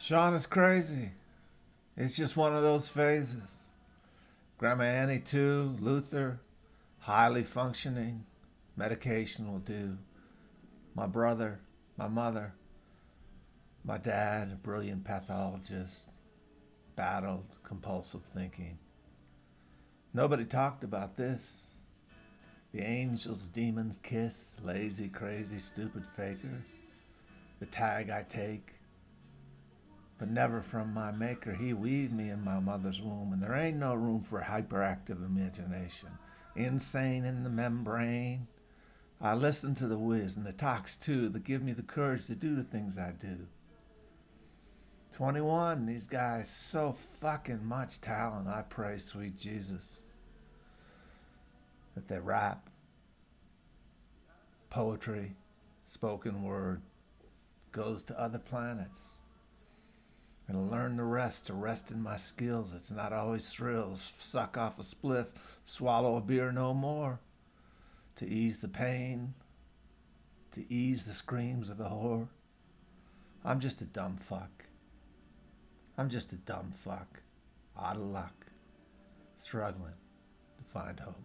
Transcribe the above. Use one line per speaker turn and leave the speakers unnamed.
Sean is crazy. It's just one of those phases. Grandma Annie, too, Luther, highly functioning. Medication will do. My brother, my mother, my dad, a brilliant pathologist, battled compulsive thinking. Nobody talked about this. The angel's demon's kiss, lazy, crazy, stupid faker. The tag I take, but never from my maker. He weaved me in my mother's womb, and there ain't no room for hyperactive imagination. Insane in the membrane. I listen to the whiz and the talks too that give me the courage to do the things I do. 21, these guys, so fucking much talent. I pray, sweet Jesus, that they rap, poetry, spoken word, goes to other planets and learn the rest to rest in my skills. It's not always thrills. Suck off a spliff, swallow a beer no more. To ease the pain, to ease the screams of a whore. I'm just a dumb fuck. I'm just a dumb fuck. Out of luck. Struggling to find hope.